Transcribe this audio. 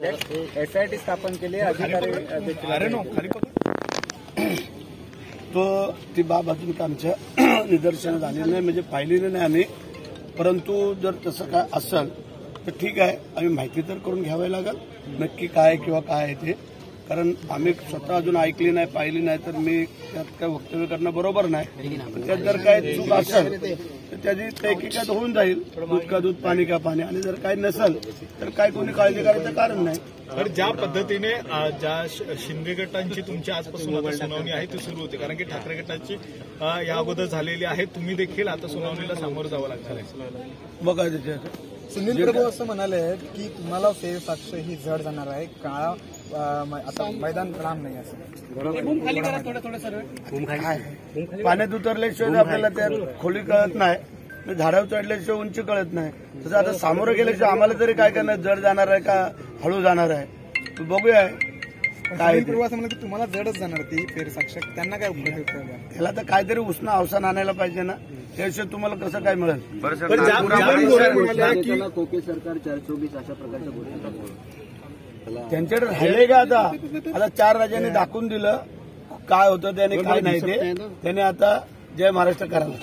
SIT स्थापन केली अधिकारी देखील अरे नो खाली पकड. तो ती बाब अजून आमच्या निदर्शनात आलेली नाही म्हणजे पाहिलेली नाही आम्ही. परंतु जर तसं काय असेल तर ठीक आहे आम्ही माहिती तर करून घ्यावी लागेल. नक्की काय किंवा काय आहे ते. कारण आम्ही स्वतः अजून ऐकली नाही पाहिली नाही तर मी त्यात काय वक्तव्य करणं बरोबर नाही. पण त्यात जर काय चूक असेल तर त्याची तहकीकात होऊन जाईल. दूध का दूध पाणी का पाणी. आणि जर काय नसेल तर काय कोणी काळजी करायचं कारण नाही. तर ज्या पद्धतीने ज्या श- शिंदे गटांची तुमची आजपासून आता सुनावणी आहे ती सुरू होते. कारण की ठाकरे गटाची या अगोदर झालेली आहे. तुम्ही देखील आता सुनावणीला सामोरं जावं लागणार आहे. बघा त्याच्यात सुनील प्रभू असं म्हणाले की तुम्हाला फेर साक्ष ही जड जाणार आहे. काळा आता मैदान राम नाही असं. पाण्यात उतरल्याशिवाय आपल्याला त्या खोली कळत नाही. आणि झाडावर चढल्याशिवाय उंची कळत नाही. तसं आता सामोरं गेल्याशिवाय आम्हाला तरी काय करणार? जड जाणार आहे का? हळू जाणार आहे. बघूया. काय. प्रभू असं म्हणाले की तुम्हाला जडच जाणार ती फेर साक्ष त्यांना काय त्याला तर काहीतरी उष्ण अवसान आणायला पाहिजे ना? त्याशिवाय तुम्हाला कसं काय मिळेल कोके सरकार चार चोवीस अशा प्रकारच्या गोष्टी त्यांच्याकडे राहिले का आता आता चार राज्यांनी दाखवून दिलं काय होतं त्याने काय नाही ते त्याने आता जय महाराष्ट्र करायला.